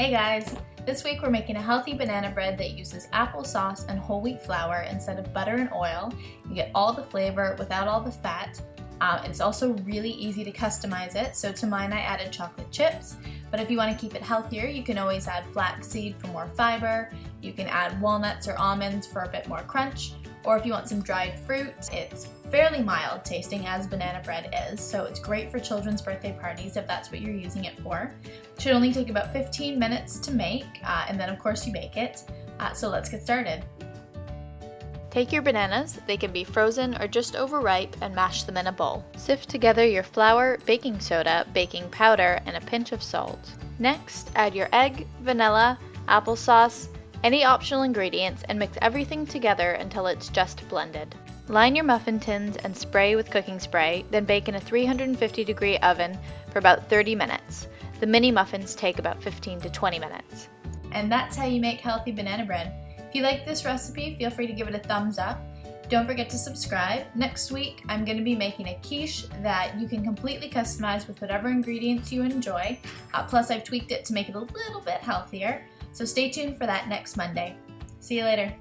Hey guys! This week we're making a healthy banana bread that uses applesauce and whole wheat flour instead of butter and oil. You get all the flavor without all the fat. Uh, it's also really easy to customize it, so to mine I added chocolate chips, but if you want to keep it healthier you can always add flaxseed for more fiber, you can add walnuts or almonds for a bit more crunch, or if you want some dried fruit, it's fairly mild tasting as banana bread is, so it's great for children's birthday parties if that's what you're using it for. It should only take about 15 minutes to make, uh, and then of course you bake it. Uh, so let's get started. Take your bananas, they can be frozen or just overripe, and mash them in a bowl. Sift together your flour, baking soda, baking powder, and a pinch of salt. Next, add your egg, vanilla, applesauce, any optional ingredients, and mix everything together until it's just blended. Line your muffin tins and spray with cooking spray, then bake in a 350 degree oven for about 30 minutes. The mini muffins take about 15 to 20 minutes. And that's how you make healthy banana bread. If you like this recipe, feel free to give it a thumbs up. Don't forget to subscribe. Next week, I'm going to be making a quiche that you can completely customize with whatever ingredients you enjoy. Uh, plus, I've tweaked it to make it a little bit healthier. So stay tuned for that next Monday. See you later.